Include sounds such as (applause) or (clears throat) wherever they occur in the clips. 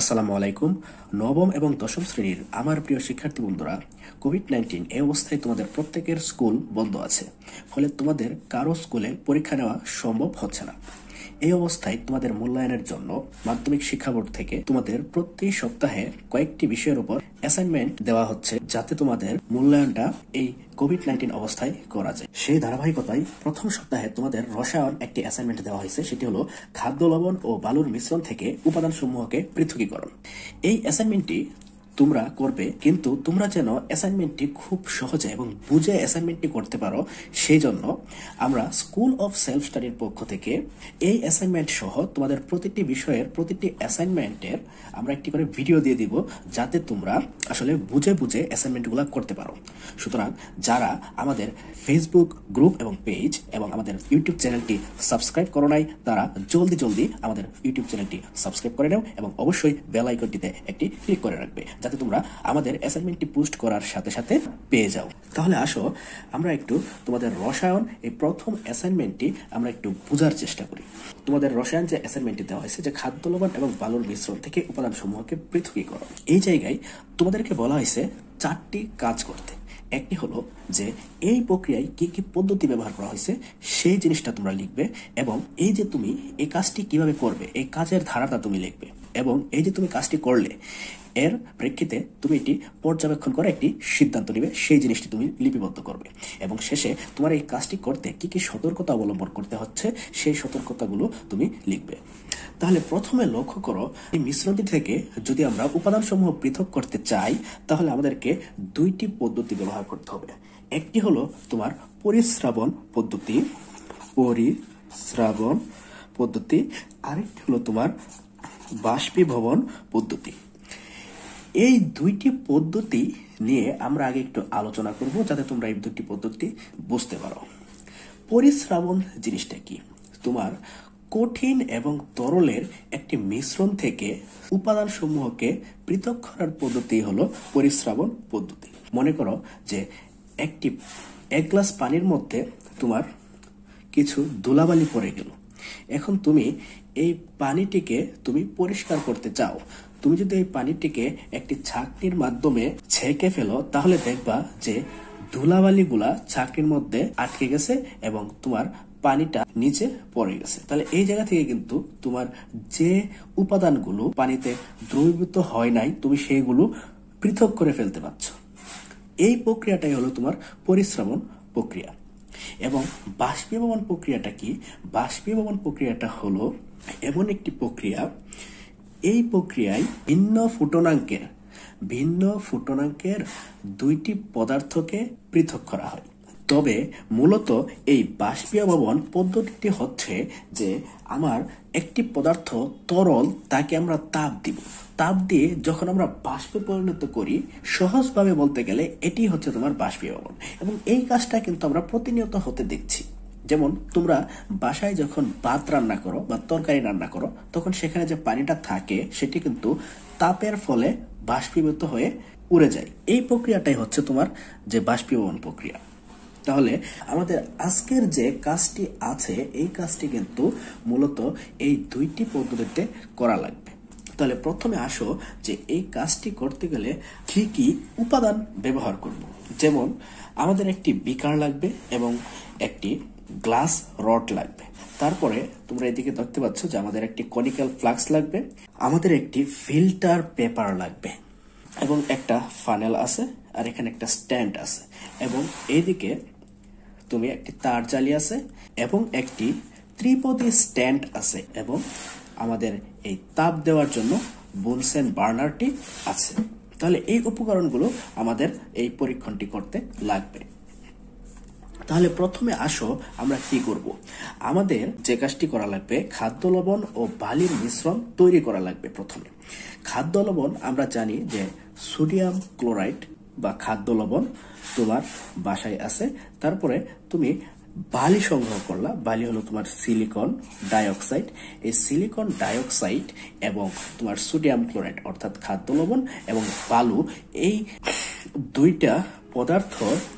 আসসালামু আলাইকুম। নবম এবং দশম শ্রেণির আমার প্রিয় শিক্ষার্থী বন্ধুরা কোভিড নাইন্টিন এই অবস্থায় তোমাদের প্রত্যেকের স্কুল বন্ধ আছে, ফলে তোমাদের কারও স্কুলে পরীক্ষা নেওয়া সম্ভব হচ্ছে না। এই অবস্থায় তোমাদের মূল্যায়নের জন্য মাধ্যমিক শিক্ষা বোর্ড থেকে তোমাদের প্রতি সপ্তাহে কয়েকটি বিষয়ের উপর অ্যাসাইনমেন্ট দেওয়া হচ্ছে যাতে তোমাদের মূল্যায়নটা এই কোভিড নাইন্টিন অবস্থায় করা যায়। সেই ধারাবাহিকতায় প্রথম সপ্তাহে তোমাদের রসায়ন একটি অ্যাসাইনমেন্ট দেওয়া হয়েছে, সেটি হলো খাদ্য লবণ ও বালুর মিশ্রণ থেকে উপাদান সমূহকে পৃথকীকরণ। এই অ্যাসাইনমেন্টটি তোমরা করবে, কিন্তু তোমরা যেন অ্যাসাইনমেন্টটি খুব সহজে এবং বুঝে অ্যাসাইনমেন্টটি করতে পারো সেই জন্য আমরা স্কুল অফ সেলফ স্টাডির পক্ষ থেকে এই অ্যাসাইনমেন্ট সহ তোমাদের প্রতিটি বিষয়ের প্রতিটি অ্যাসাইনমেন্টের আমরা একটি করে ভিডিও দিয়ে দিব, যাতে তোমরা আসলে বুঝে বুঝে অ্যাসাইনমেন্টগুলো করতে পারো। সুতরাং যারা আমাদের ফেসবুক গ্রুপ এবং পেজ এবং আমাদের ইউটিউব চ্যানেলটি সাবস্ক্রাইব করো নাই, তারা জলদি জলদি আমাদের ইউটিউব চ্যানেলটি সাবস্ক্রাইব করে নাও এবং অবশ্যই বেল আইকনটিতে একটি ক্লিক করে রাখবে। যাতে তোমরা আমাদের অ্যাসাইনমেন্টটি পোস্ট করার সাথে সাথে পেয়ে যাও। তাহলে আসো, আমরা একটু তোমাদের রসায়ন, এই প্রথম অ্যাসাইনমেন্টটি আমরা একটু বোঝার চেষ্টা করি। তোমাদের রসায়ন যে অ্যাসাইনমেন্টটি দেওয়া হয়েছে, যে খাদ্য লবণ এবং বালুর মিশ্রণ থেকে উপাদান সমূহকে পৃথকীকরণ। এই জায়গায় তোমাদেরকে বলা হয়েছে চারটি কাজ করতে। একটি হলো যে, এই প্রক্রিয়ায় কি কি পদ্ধতি ব্যবহার করা হয়েছে, সেই জিনিসটা তোমরা লিখবে এবং এই যে তুমি এই কাজটি কীভাবে করবে, এই কাজের ধারাটা তুমি লিখবে এবং এই যে তুমি কাজটি করলে এর প্রেক্ষিতে তুমি এটি পর্যবেক্ষণ করে একটি সিদ্ধান্ত নিবে, সেই জিনিসটি তুমি লিপিবদ্ধ করবে। এবং শেষে তোমার এই কাজটি করতে কি কি সতর্কতা অবলম্বন করতে হচ্ছে, সেই সতর্কতাগুলো তুমি লিখবে। তাহলে প্রথমে লক্ষ্য করো, এই মিশ্রণটি থেকে যদি আমরা উপাদানসমূহ পৃথক করতে চাই, তাহলে আমাদেরকে দুইটি পদ্ধতি ব্যবহার করতে হবে। একটি হলো তোমার পরিশ্রাবণ পদ্ধতি পরিশ্রাবণ পদ্ধতি। আরেকটি হলো তোমার বাষ্পীভবন পদ্ধতি। এই দুইটি পদ্ধতি নিয়ে আমরা আগে একটু আলোচনা করব যাতে তোমরা এই দুটি পদ্ধতি বুঝতে পারো। পরিশ্রাবণ জিনিসটা কি? তোমার কঠিন এবং তরলের একটি মিশ্রণ থেকে উপাদান সমূহকে পৃথক করার পদ্ধতি হলো পরিশ্রাবণ পদ্ধতি। মনে করো যে একটি, এক গ্লাস পানির মধ্যে তোমার কিছু ধুলাবালি পড়ে গেল। এখন তুমি এই পানিটিকে তুমি পরিষ্কার করতে চাও। তুমি যদি এই পানিটিকে একটি ছাকনির মাধ্যমে ছেঁকে ফেলো, তাহলে দেখবা যে ধুলাবালিগুলা ছাকনির মধ্যে আটকে গেছে এবং তোমার পানিটা নিচে পড়ে গেছে। তাহলে এই জায়গা থেকে কিন্তু তোমার যে উপাদানগুলো পানিতে দ্রবীভূত হয় নাই, তুমি সেইগুলো পৃথক করে ফেলতে পারছ। এই প্রক্রিয়াটাই হলো তোমার পরিশ্রমণ প্রক্রিয়া। এবং বাষ্পীভবন প্রক্রিয়াটা কি? বাষ্পীভবন প্রক্রিয়াটা হলো এমন একটি প্রক্রিয়া এই প্রক্রিয়ায় ভিন্ন ফুটনাঙ্কের ভিন্ন ফুটনাঙ্কের দুইটি পদার্থকে পৃথক করা হয়। তবে মূলত এই বাষ্পীয়ভবন পদ্ধতিটি হচ্ছে যে আমার একটি পদার্থ তরল, তাকে আমরা তাপ দিব। তাপ দিয়ে যখন আমরা বাষ্পে পরিণত করি, সহজভাবে বলতে গেলে এটি হচ্ছে তোমার বাষ্পীয়ভবন। এবং এই কাজটা কিন্তু আমরা প্রতিনিয়ত হতে দেখছি। যেমন তোমরা বাসায় যখন ভাত রান্না করো বা তরকারি রান্না করো, তখন সেখানে যে পানিটা থাকে, সেটি কিন্তু তাপের ফলে বাষ্পীভূত হয়ে উড়ে যায়। এই প্রক্রিয়াটাই হচ্ছে তোমার যে বাষ্পীভবন প্রক্রিয়া। তাহলে আমাদের আজকের যে কাজটি আছে, এই কাজটি কিন্তু মূলত এই দুইটি পদ্ধতিতে করা লাগবে। তাহলে প্রথমে আসো যে এই কাজটি করতে গেলে কি কি উপাদান ব্যবহার করব। যেমন, আমাদের একটি বিকার লাগবে এবং একটি গ্লাস, রড লাগবে। তারপরে তোমরা এদিকে দেখতে পাচ্ছ যে আমাদের একটি কনিক্যাল ফ্লাক্স লাগবে, আমাদের একটি ফিল্টার পেপার লাগবে এবং একটা ফানেল আছে আর এখানে একটা স্ট্যান্ড আছে এবং এইদিকে তুমি একটি তার জালি আছে এবং একটি ত্রিপদী স্ট্যান্ড আছে এবং আমাদের এই তাপ দেওয়ার জন্য বুনসেন বার্নারটি আছে। তাহলে এই উপকরণগুলো আমাদের এই পরীক্ষণটি করতে লাগবে। তাহলে প্রথমে আসো, আমরা কি করব? আমাদের যে কাজটি করা লাগবে, খাদ্য লবণ ও বালির মিশ্রণ তৈরি করা লাগবে প্রথমে। খাদ্য লবণ আমরা জানি যে সোডিয়াম ক্লোরাইড বা খাদ্য লবণ তোমার বাসায় আছে। তারপরে তুমি বালি সংগ্রহ করলা, বালি হলো তোমার সিলিকন ডাইঅক্সাইড। এই সিলিকন ডাইঅক্সাইড এবং তোমার সোডিয়াম ক্লোরাইড, অর্থাৎ খাদ্য লবণ এবং বালু, এই দুইটা পদার্থ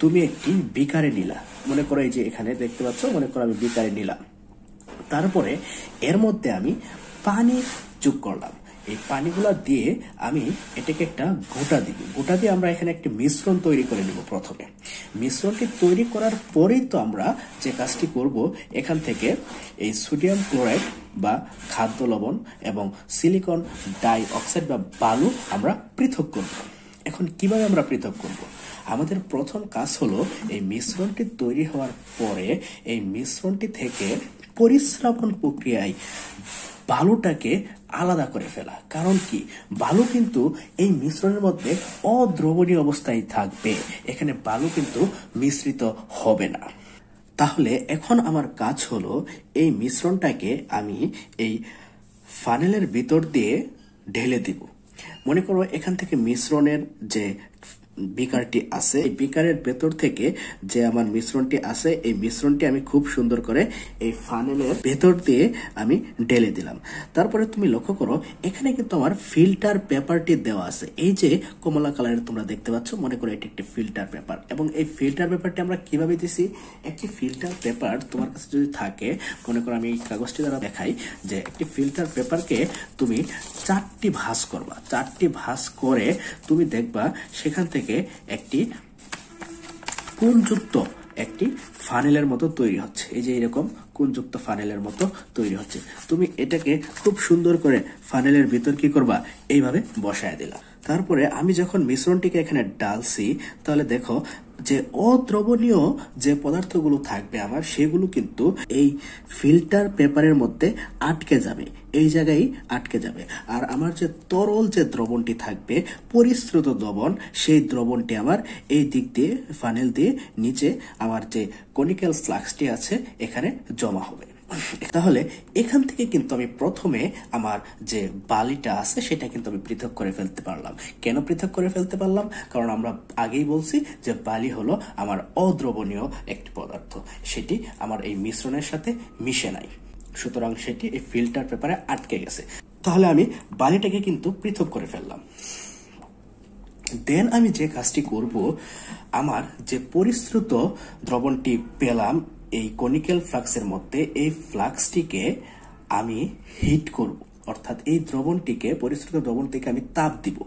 তুমি একটি বিকারে নিলা। মনে করো এই যে এখানে দেখতে পাচ্ছ, মনে করো আমি বিকারে নিলাম। তারপরে এর মধ্যে আমি পানি যোগ করলাম। এই পানিগুলা দিয়ে আমি এটাকে একটা গোটা দিব। গোটা দিয়ে আমরা এখানে একটি মিশ্রণ তৈরি করে নিব প্রথমে। মিশ্রণটি তৈরি করার পরেই তো আমরা যে কাজটি করব, এখান থেকে এই সোডিয়াম ক্লোরাইড বা খাদ্য লবণ এবং সিলিকন ডাই অক্সাইড বা বালু আমরা পৃথক করব। এখন কীভাবে আমরা পৃথক করব? আমাদের প্রথম কাজ হলো এই মিশ্রণটি তৈরি হওয়ার পরে এই মিশ্রণটি থেকে পরিশ্রাবণ প্রক্রিয়ায় বালুটাকে আলাদা করে ফেলা। কারণ কি? বালু কিন্তু এই মিশ্রণের মধ্যে অদ্রবণীয় অবস্থায় থাকবে। এখানে বালু কিন্তু মিশ্রিত হবে না। তাহলে এখন আমার কাজ হলো এই মিশ্রণটাকে আমি এই ফানেলের ভিতর দিয়ে ঢেলে দিব। মনে করো এখান থেকে মিশ্রণের যে বিকারটি আছে। এই বিকারের ভেতর থেকে যে আমার মিশ্রণটি আছে, এই মিশ্রণটি আমি খুব সুন্দর করে এই ফানেলের ভেতর দিয়ে আমি ঢেলে দিলাম। তারপরে তুমি লক্ষ্য করো, এখানে কিন্তু আমার ফিল্টার পেপারটি দেওয়া আছে। এই যে কমলা কালারের তোমরা দেখতে পাচ্ছ, মনে করো এটি একটি ফিল্টার পেপার এবং এই ফিল্টার পেপারটি আমরা কীভাবে দিছি? একটি ফিল্টার পেপার তোমার কাছে যদি থাকে, মনে করো আমি এই কাগজটি দ্বারা দেখাই যে একটি ফিল্টার পেপারকে তুমি চারটি ভাঁজ করবা। চারটি ভাঁজ করে তুমি দেখবা সেখান থেকে একটি কোনযুক্ত একটি ফানেলের মতো তৈরি হচ্ছে। এই যে এরকম কোনযুক্ত ফানেলের মতো তৈরি হচ্ছে। তুমি এটাকে খুব সুন্দর করে ফানেলের ভিতর কি করবা? এইভাবে বসায় দিলা। তারপরে আমি যখন মিশ্রণটিকে এখানে ডালছি, তাহলে দেখো যে অদ্রবণীয় যে পদার্থগুলো থাকবে আমার সেগুলো কিন্তু এই ফিল্টার পেপারের মধ্যে আটকে যাবে। এই জায়গায় আটকে যাবে। আর আমার যে তরল যে দ্রবণটি থাকবে, পরিশ্রুত দ্রবণ, সেই দ্রবণটি আমার এই দিক দিয়ে ফানেল দিয়ে নিচে আমার যে কনিক্যাল ফ্লাক্সটি আছে, এখানে জমা হবে। তাহলে এখান থেকে কিন্তু আমি প্রথমে আমার যে বালিটা আছে, সেটা কিন্তু আমি পৃথক করে ফেলতে পারলাম। কেন পৃথক করে ফেলতে পারলাম? কারণ আমরা আগেই বলছি যে বালি হলো আমার অদ্রবণীয় একটি পদার্থ। সেটি আমার এই মিশ্রণের সাথে মিশে নাই। সুতরাং সেটি এই ফিল্টার পেপারে আটকে গেছে। তাহলে আমি বালিটাকে কিন্তু পৃথক করে ফেললাম। দেন আমি যে কাজটি করব, আমার যে পরিশ্রুত দ্রবণটি পেলাম এই কনিক্যাল ফ্লাক্সের মধ্যে এই ফ্লাক্সটিকে আমি হিট করব। অর্থাৎ এই দ্রবণটিকে, পরিশ্রুত দ্রবণটিকে আমি তাপ দিব।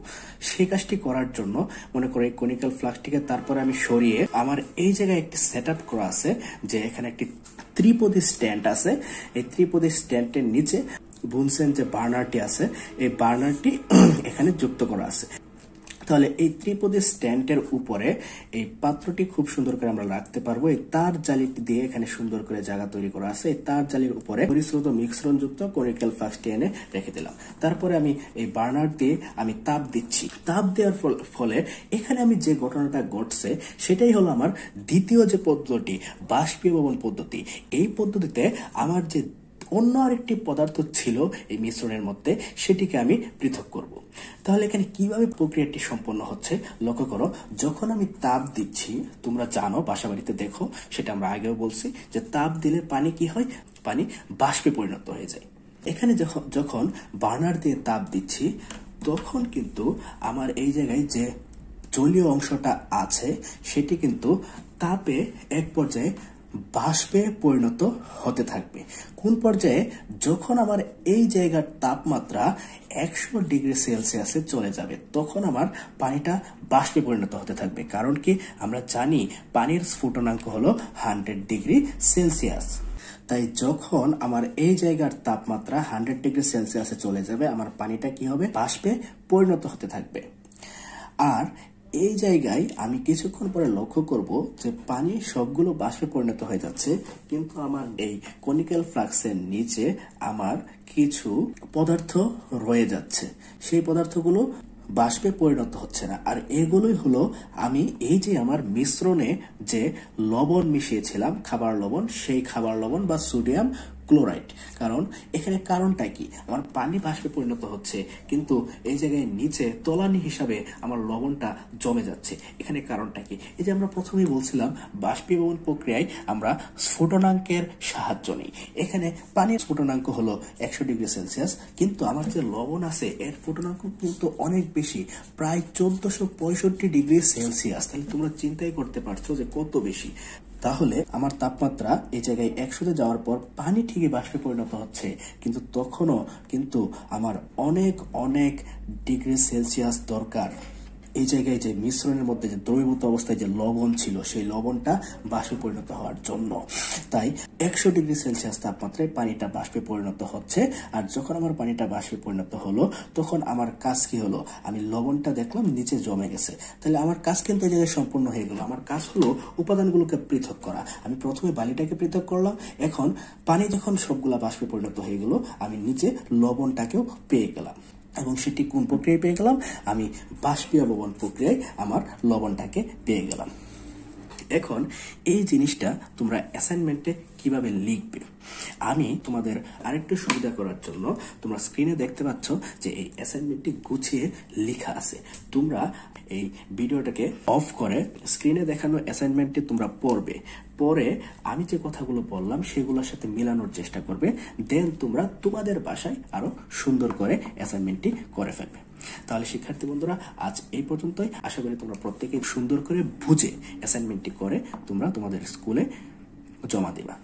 সেই কাজটি করার জন্য মনে করো এই কনিক্যাল ফ্লাক্সটিকে তারপরে আমি সরিয়ে আমার এই জায়গায় একটি সেট আপ করা আছে, যে এখানে একটি ত্রিপদী স্ট্যান্ড আছে। এই ত্রিপদী স্ট্যান্ডের নিচে বুনসেন যে বার্নারটি আছে, এই বার্নারটি (clears throat) এখানে যুক্ত করা আছে। তাহলে এই ত্রিপদী স্ট্যান্ডের উপরে এই পাত্রটি খুব সুন্দর করে আমরা রাখতে পারব। এই তার জালিটি দিয়ে এখানে সুন্দর করে জায়গা তৈরি করা আছে। এই তার জালির উপরে পরিশ্রুত মিশ্রণ যুক্ত কোরিক্যাল ফ্লাক্সটি এনে রেখে দিলাম। তারপরে আমি এই বার্নার দিয়ে আমি তাপ দিচ্ছি। তাপ দেওয়ার ফলে এখানে আমি যে ঘটনাটা ঘটছে, সেটাই হলো আমার দ্বিতীয় যে পদ্ধতি, বাষ্পীভবন পদ্ধতি। এই পদ্ধতিতে আমার যে অন্য আরেকটি পদার্থ ছিল এই মিশ্রণের মধ্যে, সেটিকে আমি পৃথক করব। তাহলে এখানে কীভাবে প্রক্রিয়াটি সম্পন্ন হচ্ছে? লক্ষ্য করো, যখন আমি তাপ দিচ্ছি, তোমরা জানো বাসা বাড়িতে দেখো, সেটা আমরা আগেও বলছি, যে তাপ দিলে পানি কি হয়? পানি বাষ্পে পরিণত হয়ে যায়। এখানে যখন যখন বার্নার দিয়ে তাপ দিচ্ছি, তখন কিন্তু আমার এই জায়গায় যে জলীয় অংশটা আছে, সেটি কিন্তু তাপে এক পর্যায়ে বাষ্পে পরিণত হতে থাকবে। কোন পর্যায়ে যখন আমার এই জায়গার তাপমাত্রা একশো ডিগ্রি সেলসিয়াসে চলে যাবে, তখন আমার পানিটা বাষ্পে পরিণত হতে থাকবে। কারণ কি? আমরা জানি পানির স্ফুটনাঙ্ক হলো হান্ড্রেড ডিগ্রি সেলসিয়াস। তাই যখন আমার এই জায়গার তাপমাত্রা হান্ড্রেড ডিগ্রি সেলসিয়াসে চলে যাবে, আমার পানিটা কি হবে? বাষ্পে পরিণত হতে থাকবে। আর এই জায়গায় আমি কিছুক্ষণ পরে লক্ষ্য করব যে পানি সবগুলো বাষ্পে পরিণত হয়ে যাচ্ছে, কিন্তু আমার এই কনিক্যাল ফ্লাক্সের নিচে আমার কিছু পদার্থ রয়ে যাচ্ছে। সেই পদার্থগুলো বাষ্পে পরিণত হচ্ছে না। আর এগুলোই হলো আমি এই যে আমার মিশ্রণে যে লবণ মিশিয়েছিলাম, খাবার লবণ, সেই খাবার লবণ বা সোডিয়াম ক্লোরাইড। কারণ এখানে কারণটা কি? আমার পানি বাষ্পে পরিণত হচ্ছে, কিন্তু এই জায়গায় নিচে তলানি হিসাবে আমার লবণটা জমে যাচ্ছে। এখানে কারণটা কি? এই যে আমরা প্রথমেই বলছিলাম, বাষ্পীভবন প্রক্রিয়ায় আমরা স্ফুটনাঙ্কের সাহায্য নিই। এখানে পানির স্ফুটনাঙ্ক হলো একশো ডিগ্রি সেলসিয়াস, কিন্তু আমার যে লবণ আছে, এর স্ফুটনাঙ্ক কিন্তু অনেক বেশি, প্রায় চোদ্দশো পঁয়ষট্টি ডিগ্রি সেলসিয়াস। তাহলে তোমরা চিন্তাই করতে পারছ যে কত বেশি। তাহলে আমার তাপমাত্রা এই জায়গায় একশোতে যাওয়ার পর পানি ঠিকই বাষ্পে পরিণত হচ্ছে। কিন্তু তখনও কিন্তু আমার অনেক অনেক ডিগ্রি সেলসিয়াস দরকার। এই জায়গায় যে মিশ্রণের মধ্যে যে দ্রবীভূত অবস্থায় যে লবণ ছিল, সেই লবণটা বাষ্পে পরিণত হওয়ার জন্য। তাই একশো ডিগ্রি সেলসিয়াস তাপমাত্রায় পানিটা বাষ্পে পরিণত হচ্ছে। আর যখন আমার পানিটা বাষ্পে পরিণত হলো, তখন আমার কাজ কি হলো? আমি লবণটা দেখলাম, নিচে জমে গেছে। তাহলে আমার কাজ কিন্তু এই জায়গায় সম্পূর্ণ হয়ে গেল। আমার কাজ হলো উপাদানগুলোকে পৃথক করা। আমি প্রথমে বালিটাকে পৃথক করলাম। এখন পানি যখন সবগুলা বাষ্পে পরিণত হয়ে গেল, আমি নিচে লবণটাকেও পেয়ে গেলাম। এবং সেটি কোন প্রক্রিয়ায় পেয়ে গেলাম? আমি বাষ্পীয়ভবন প্রক্রিয়ায় আমার লবণটাকে পেয়ে গেলাম। এখন এই জিনিসটা তোমরা অ্যাসাইনমেন্টে কীভাবে লিখবে? আমি তোমাদের আরেকটু সুবিধা করার জন্য তোমরা স্ক্রিনে দেখতে পাচ্ছ যে এই অ্যাসাইনমেন্টটি গুছিয়ে লেখা আছে। তোমরা এই ভিডিওটাকে অফ করে স্ক্রিনে দেখানো অ্যাসাইনমেন্টটি তোমরা পড়বে। পরে আমি যে কথাগুলো বললাম সেগুলোর সাথে মিলানোর চেষ্টা করবে। দেন তোমরা তোমাদের বাসায় আরও সুন্দর করে অ্যাসাইনমেন্টটি করে ফেলবে। তাহলে, শিক্ষার্থী বন্ধুরা, আজ এই পর্যন্তই। আশা করি তোমরা প্রত্যেকে সুন্দর করে বুঝে অ্যাসাইনমেন্টটি করে তোমরা তোমাদের স্কুলে জমা দিবা।